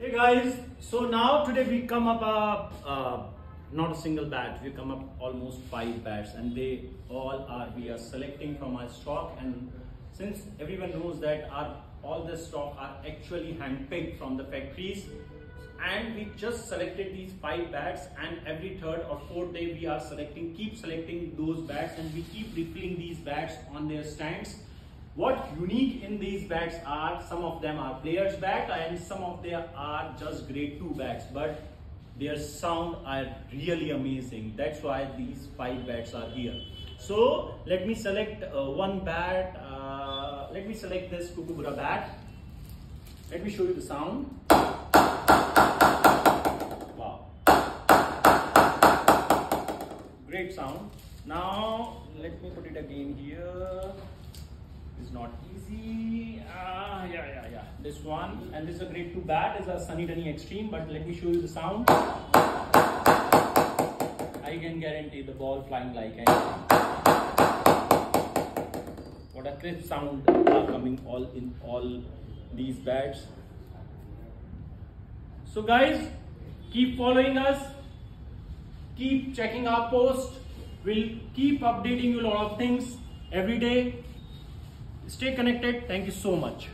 Hey guys, so now today we come up a, uh, not a single bat, we come up almost five bats and they all are, we are selecting from our stock and since everyone knows that our all the stock are actually handpicked from the factories and we just selected these five bats and every third or fourth day we are selecting, keep selecting those bats and we keep refilling these bats on their stands what unique in these bats are, some of them are players bat and some of them are just grade 2 bats but their sound are really amazing. That's why these 5 bats are here. So let me select uh, one bat. Uh, let me select this Kookaburra bat. Let me show you the sound. Wow. Great sound. Now let me put it again here not easy. Ah, yeah, yeah, yeah. This one, and this is a grade 2 bat, is a Sunny Tonny Extreme, but let me show you the sound. I can guarantee the ball flying like anything. What a crisp sound are coming all in all these bats. So guys, keep following us. Keep checking our post. We'll keep updating you a lot of things every day Stay connected. Thank you so much.